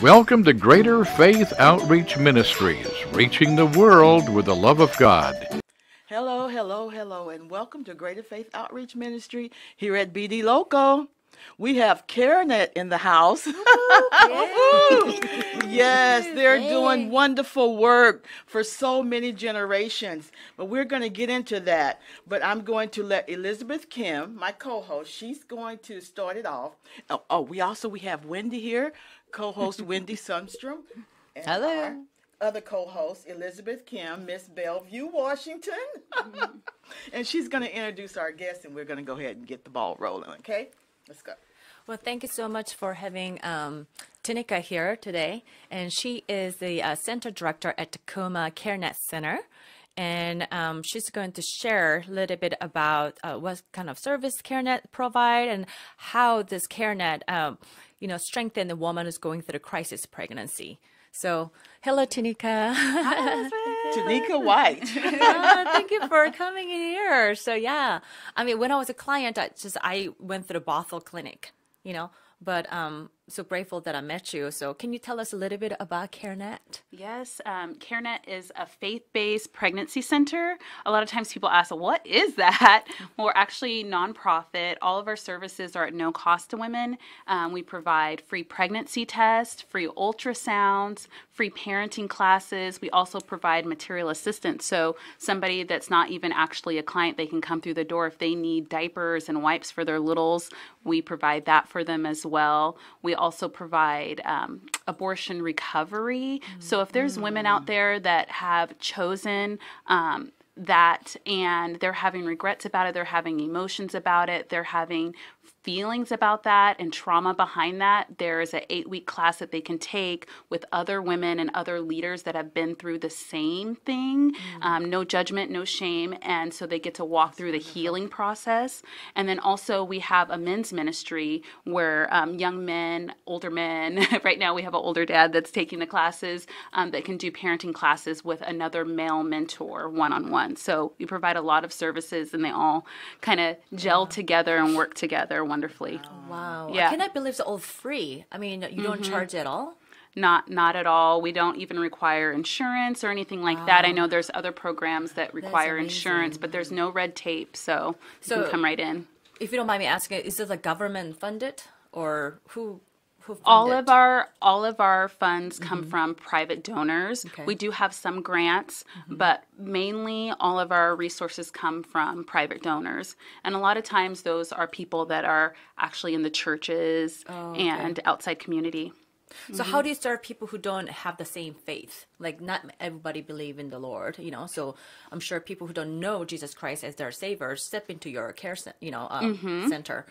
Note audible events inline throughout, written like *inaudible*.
Welcome to Greater Faith Outreach Ministries, reaching the world with the love of God. Hello, hello, hello, and welcome to Greater Faith Outreach Ministry here at BD Local. We have CareNet in the house. *laughs* yes, they're doing wonderful work for so many generations. But we're going to get into that. But I'm going to let Elizabeth Kim, my co-host, she's going to start it off. Oh, oh we also we have Wendy here, co-host *laughs* Wendy Sundstrom. and Hello. Other co-host Elizabeth Kim, Miss Bellevue, Washington, mm-hmm. *laughs* and she's going to introduce our guest, and we're going to go ahead and get the ball rolling. Okay, let's go. Well, thank you so much for having um, Teneka here today. And she is the uh, center director at Tacoma CareNet Center. And um, she's going to share a little bit about uh, what kind of service CareNet provide and how this CareNet, um, you know, strengthen the woman who's going through a crisis pregnancy. So, hello, Teneka. *laughs* Teneka White. *laughs* Uh, thank you for coming in here. So yeah, I mean, when I was a client, I just I went through the Bothell Clinic, you know. But um, so grateful that I met you. So can you tell us a little bit about CareNet? Yes, um, CareNet is a faith based pregnancy center. A lot of times people ask, what is that? Well, *laughs* we're actually nonprofit. All of our services are at no cost to women. Um, we provide free pregnancy tests, free ultrasounds, free parenting classes. We also provide material assistance. So, somebody that's not even actually a client, they can come through the door if they need diapers and wipes for their littles. We provide that for them as well. We also provide um, abortion recovery. So if there's women out there that have chosen um, that and they're having regrets about it, they're having emotions about it, they're having feelings about that and trauma behind that there is an eight week class that they can take with other women and other leaders that have been through the same thing. Um, no judgment no shame and so they get to walk through the healing process. And then also we have a men's ministry where um, young men older men *laughs* right now we have an older dad that's taking the classes um, that can do parenting classes with another male mentor one-on-one. So we provide a lot of services and they all kind of gel together and work together wonderfully oh, Wow. Yeah. I cannot believe it's all free. I mean, you don't mm-hmm. charge at all. not not at all we don't even require insurance or anything like that i know there's other programs that require insurance but there's no red tape so you So- can come right in If you don't mind me asking, is this a government funded or who? All funded? of our all of our funds come mm-hmm. from private donors Okay. we do have some grants mm-hmm. but mainly all of our resources come from private donors and a lot of times those are people that are actually in the churches oh, and outside community So how mm-hmm. do you serve people who don't have the same faith? Like not everybody believe in the Lord, you know. So I'm sure people who don't know Jesus Christ as their savior step into your care, you know, um, center.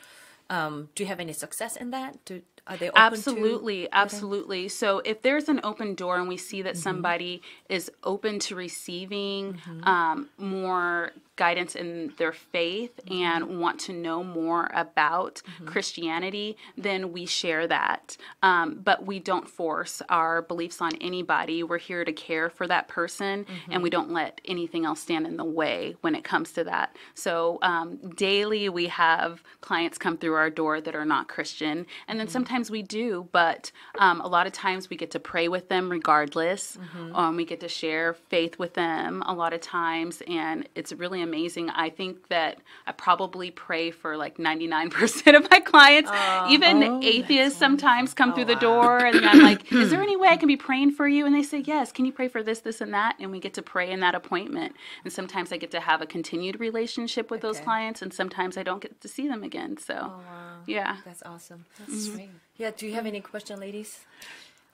Um, do you have any success in that? Do, are they open absolutely absolutely. So if there's an open door and we see that somebody is open to receiving um, more guidance in their faith and want to know more about christianity then we share that. Um, but we don't force our beliefs on anybody. We're here to care for that person and we don't let anything else stand in the way when it comes to that. So um, daily we have clients come through our door that are not christian and then sometimes we do but um, a lot of times we get to pray with them regardless. Um, we get to share faith with them a lot of times and it's really amazing. I think that i probably pray for like 99% of my clients. Even oh, atheists sometimes come through the door and i'm like *clears throat* is there any way i can be praying for you? And they say yes can you pray for this this and that? And we get to pray in that appointment. And sometimes i get to have a continued relationship with those clients and sometimes i don't get to see them again. So yeah. That's awesome. That's mm-hmm. sweet. Yeah. Do you have any question, ladies?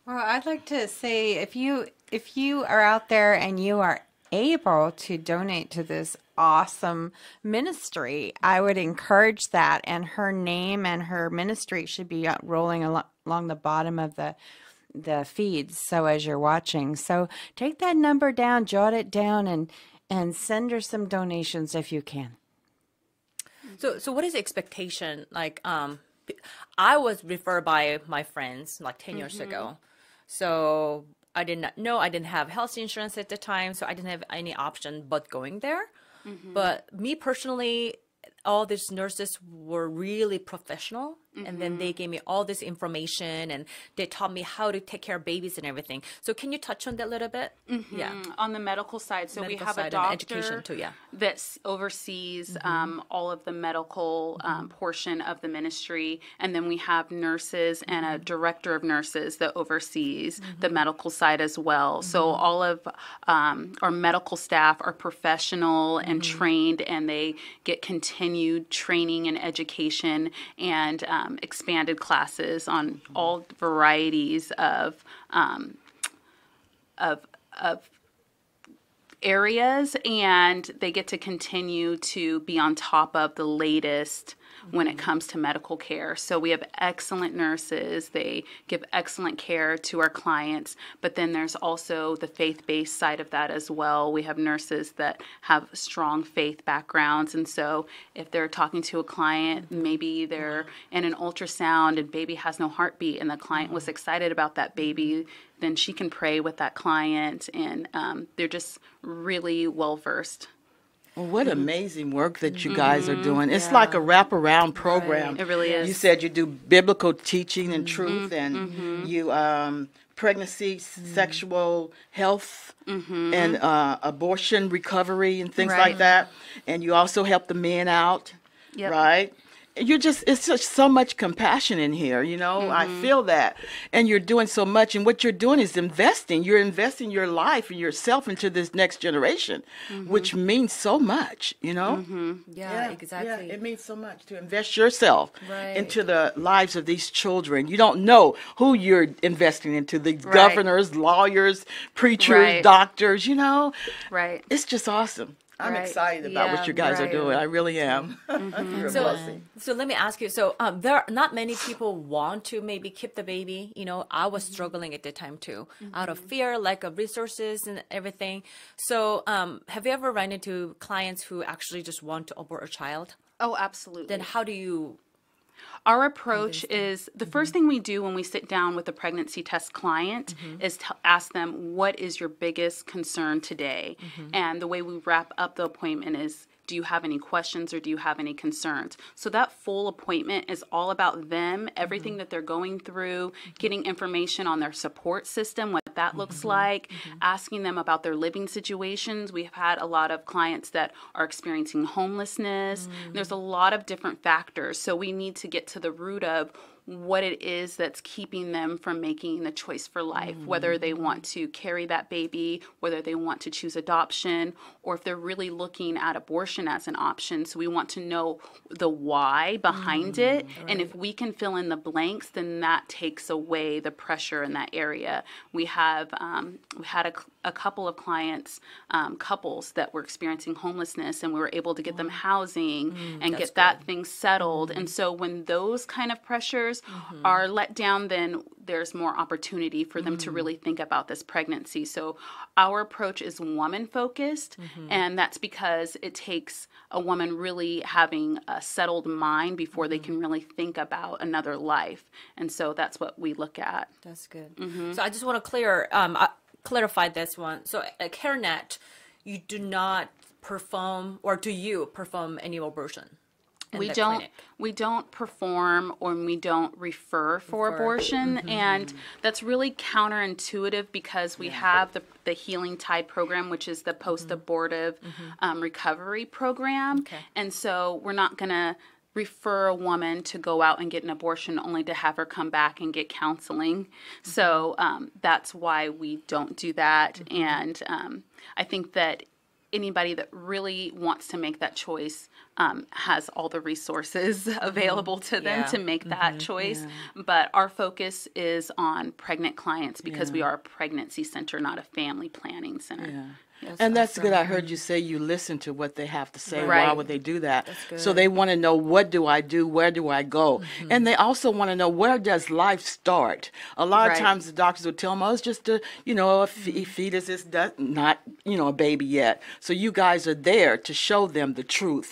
Well, I'd like to say if you if you are out there and you are able to donate to this awesome ministry, I would encourage that. And her name and her ministry should be rolling alo- along the bottom of the the feeds. So as you're watching, so take that number down, jot it down, and and send her some donations if you can. So, so what is the expectation? Like, um, I was referred by my friends like 10 years ago. So I did not know, I didn't have health insurance at the time. So I didn't have any option but going there. Mm-hmm. But me personally, all these nurses were really professional and then Mm-hmm. they gave me all this information and they taught me how to take care of babies and everything so can you touch on that a little bit yeah Mm, on the medical side. So Medical we have a doctor education too, yeah. Mm-hmm. that oversees um, all of the medical um, portion of the ministry, and then we have nurses and Mm-hmm. a director of nurses that oversees the medical side as well. So Mm-hmm. all of um, our medical staff are professional and Mm-hmm. trained, and they get continued training and education and um, expanded classes on all varieties of um, of of areas and they get to continue to be on top of the latest when it comes to medical care. So we have excellent nurses, they give excellent care to our clients, but then there's also the faith-based side of that as well. We have nurses that have strong faith backgrounds and so if they're talking to a client, maybe they're in an ultrasound and baby has no heartbeat and the client was excited about that baby, then she can pray with that client and um, they're just really well versed. Well, what mm-hmm. amazing work that you guys are mm-hmm. doing. It's like a wraparound program. It really is. You said you do biblical teaching and mm-hmm. truth and you um pregnancy, sexual health and uh, abortion recovery and things like that. And you also help the men out. Yep. Right? You're just it's just so much compassion in here, you know. I mm-hmm. feel that. And you're doing so much and what you're doing is investing. You're investing your life and yourself into this next generation, which mm-hmm. means so much, you know? Mm-hmm. yeah, exactly Yeah, it means so much to invest yourself Right. into the lives of these children. You don't know who you're investing into the governors, lawyers, preachers, Right. doctors, you know? Right. It's just awesome. I'm Right. excited about Yeah, what you guys right. are doing. I really am. *laughs* You're a so, so let me ask you. So, um, there are not many people want to maybe keep the baby. You know, I was struggling at the time too, out of fear, lack of resources, and everything. So, um, have you ever run into clients who actually just want to abort a child? Oh, absolutely. Then how do you? Our approach is the mm-hmm. first thing we do when we sit down with a pregnancy test client mm-hmm. is to ask them, What is your biggest concern today? Mm-hmm. And the way we wrap up the appointment is, do you have any questions or do you have any concerns? So that full appointment is all about them, everything that they're going through, getting information on their support system, what that looks mm-hmm. like, mm-hmm. asking them about their living situations. We've had a lot of clients that are experiencing homelessness. There's mm. a lot of different factors. So we need to get to the root of what it is that's keeping them from making the choice for life, whether they want to carry that baby, whether they want to choose adoption, or if they're really looking at abortion as an option. So we want to know the why behind it. And if we can fill in the blanks, then that takes away the pressure in that area. We have um, we had a, a couple of clients, um, couples that were experiencing homelessness, and we were able to get them housing and get that thing settled. And so when those kind of pressures are let down, then there's more opportunity for them to really think about this pregnancy. So our approach is woman focused, and that's because it takes a woman really having a settled mind before they can really think about another life. And so that's what we look at. That's good. Mm-hmm. So I just want to clear, um, clarify this one. So at CareNet, you do not perform, or do you perform any abortion? We don't clinic? we don't perform or we don't refer for abortion Mm-hmm. and that's really counterintuitive because we have the, the healing tide program which is the post-abortive um, recovery program Mm-hmm. Okay. and so we're not going to refer a woman to go out and get an abortion only to have her come back and get counseling so um, that's why we don't do that and um, i think that anybody that really wants to make that choice um, has all the resources *laughs* available to them Yeah. to make that choice. But our focus is on pregnant clients because we are a pregnancy center, not a family planning center. And that's good. I heard you say you listen to what they have to say. Why would they do that? So they want to know what do I do? Where do I go? And they also want to know where does life start? A lot Right. of times the doctors will tell them, "Oh, it's just a you know a fe- fetus is not you know a baby yet." So you guys are there to show them the truth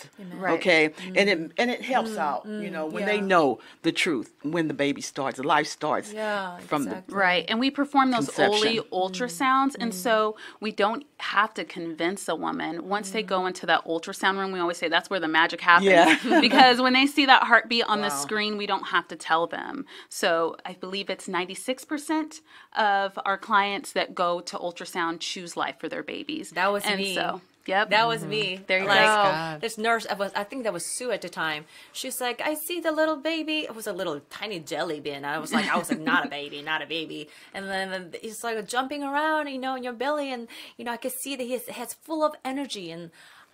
Okay, and it and it helps out, you know, when they know the truth when the baby starts, the life starts Yeah, from exactly. Right. And we perform those Conception. OLI ultrasounds. And so we don't have to convince a woman. Once they go mm. into that ultrasound room, we always say that's where the magic happens. Yeah. *laughs* because when they see that heartbeat on the screen, we don't have to tell them. So I believe it's 96% of our clients that go to ultrasound choose life for their babies. That was and me. So, yep. That was me. Mm-hmm. There you oh like, go. This nurse, I was, I think that was Sue at the time. She's like, I see the little baby. It was a little tiny jelly bean. I was like, I was like, not a baby, not a baby. And then he's like jumping around, you know, in your belly, and you know, I could see that his head's full of energy, and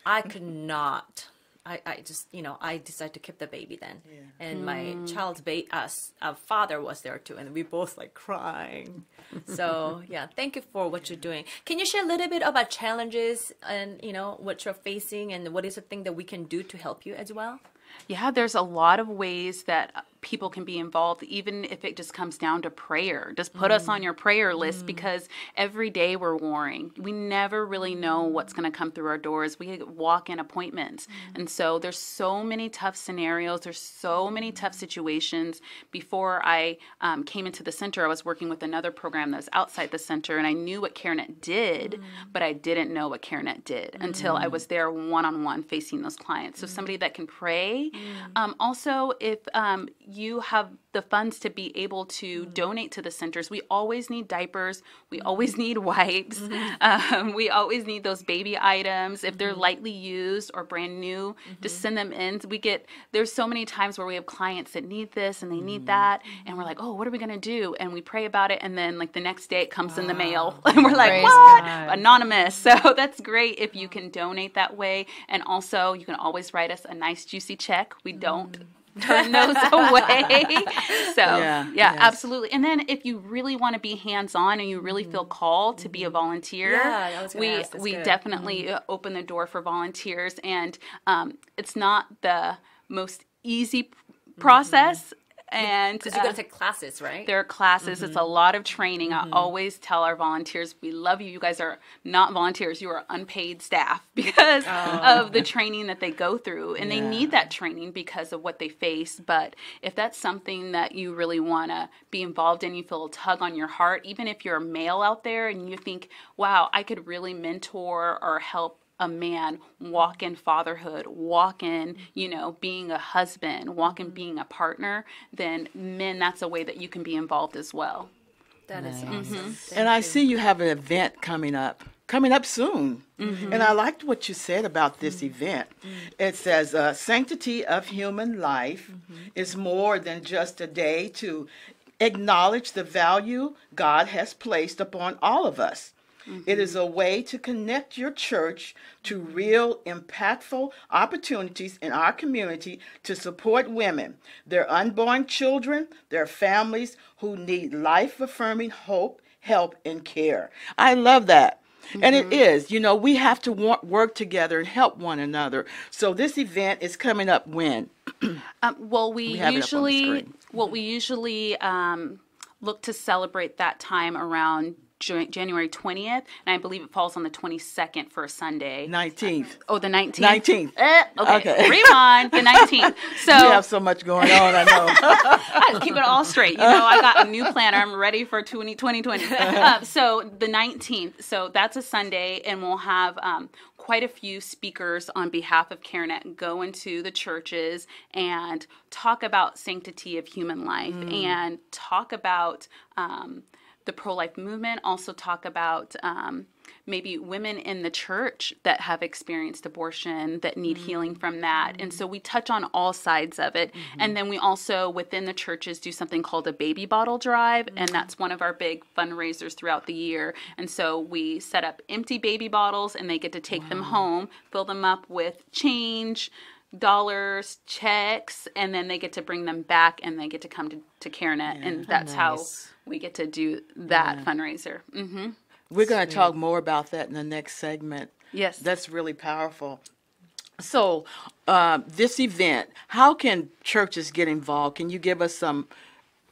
I could not. I, I just, you know, I decided to keep the baby then, and my child's ba- uh, s- uh, father was there too, and we both like crying. *laughs* so yeah, thank you for what you're doing. Can you share a little bit about challenges and you know what you're facing, and what is the thing that we can do to help you as well? Yeah, there's a lot of ways that people can be involved, even if it just comes down to prayer. Just put us on mm. your prayer list mm. because every day we're warring. We never really know what's going to come through our doors. We walk in appointments. Mm. And so there's so many tough scenarios, there's so many tough situations. Before I um, came into the center, I was working with another program that was outside the center, and I knew what CareNet did, but I didn't know what CareNet did until I was there one on one facing those clients. So somebody that can pray. Um, also, if um, you have the funds to be able to mm-hmm. donate to the centers, we always need diapers. We mm-hmm. always need *laughs* wipes. Mm-hmm. Um, we always need those baby items. If they're lightly used or brand new, just send them in. We get there's so many times where we have clients that need this and they need that, and we're like, oh, what are we gonna do? And we pray about it, and then like the next day it comes in the mail, *laughs* and we're like, Praise what? God. Anonymous. *laughs* So that's great if you can donate that way, and also you can always write us a nice juicy check. We don't. Turn those *laughs* away. So, Yeah, yeah, yes. absolutely. And then if you really want to be hands on and you really feel called to be a volunteer, Yeah, I was gonna we ask. We good. definitely uh open the door for volunteers. And um, it's not the most easy p- process. And Because you're uh, gonna take classes, right? there are classes. It's a lot of training. I always tell our volunteers, we love you. You guys are not volunteers. You are unpaid staff *laughs* because of the training that they go through. And they need that training because of what they face. But if that's something that you really want to be involved in, you feel a tug on your heart, even if you're a male out there and you think, wow, I could really mentor or help a man walk in fatherhood, walk in, you know, being a husband, walk in being a partner, then men, that's a way that you can be involved as well. That is awesome. Mm-hmm. Thank And I you. see you have an event coming up, coming up soon. Mm-hmm. And I liked what you said about this mm-hmm. event. It says, uh, Sanctity of human life is more than just a day to acknowledge the value God has placed upon all of us. It is a way to connect your church to real impactful opportunities in our community to support women, their unborn children, their families who need life affirming hope, help, and care. I love that. And it is, you know, we have to wa- work together and help one another. So this event is coming up when? Um, well, we, We have it up on the usually, screen. well, we usually um, look to celebrate that time around January 20th, and I believe it falls on the 22nd for a Sunday. 19th. Oh, the 19th? 19th. Eh, okay. Okay. *laughs* rewind, the 19th. *laughs* So You have so much going on, I know. *laughs* I keep it all straight. You know, I got a new planner. I'm ready for 20, 2020. Uh, so the 19th. So that's a Sunday, and we'll have um, quite a few speakers on behalf of CareNet go into the churches and talk about sanctity of human life and talk about um, the pro-life movement. Also talk about. Um, maybe women in the church that have experienced abortion that need mm. healing from that. And so we touch on all sides of it. Mm-hmm. And then we also, within the churches, do something called a baby bottle drive. And mm-hmm. that's one of our big fundraisers throughout the year. And so we set up empty baby bottles and they get to take them home, fill them up with change. Dollars, checks, and then they get to bring them back and they get to come to, to CareNet. and that's how Nice. we get to do that fundraiser. hmm We're going to talk more about that in the next segment. Yes. That's really powerful. So, uh, this event, how can churches get involved? Can you give us some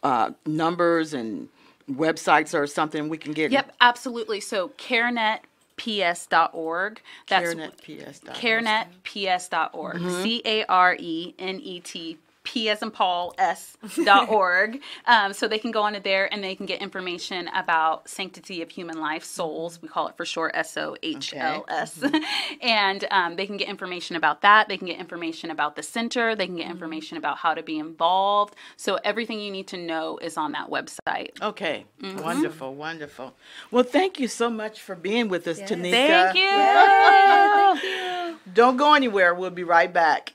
uh, numbers and websites or something we can get? Yep, absolutely. So CareNet carenetps.org. That's CareNetPS. carenetps.org. Mm-hmm. C A R E N E T P as in Paul S dot *laughs* org. Um, so they can go onto there and they can get information about sanctity of human life, souls. We call it for short S O H L S. *laughs* And um, they can get information about that. They can get information about the center. They can get information about how to be involved. So everything you need to know is on that website. Okay, wonderful, wonderful. Well, thank you so much for being with us, Teneka. *laughs* Thank you. Don't go anywhere. We'll be right back.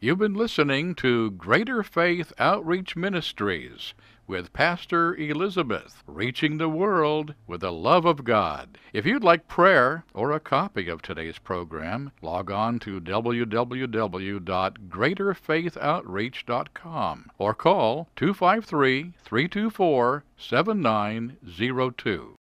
You've been listening to Greater Faith Outreach Ministries with Pastor Elizabeth, reaching the world with the love of God. If you'd like prayer or a copy of today's program, log on to www.greaterfaithoutreach.com or call 253 324 7902.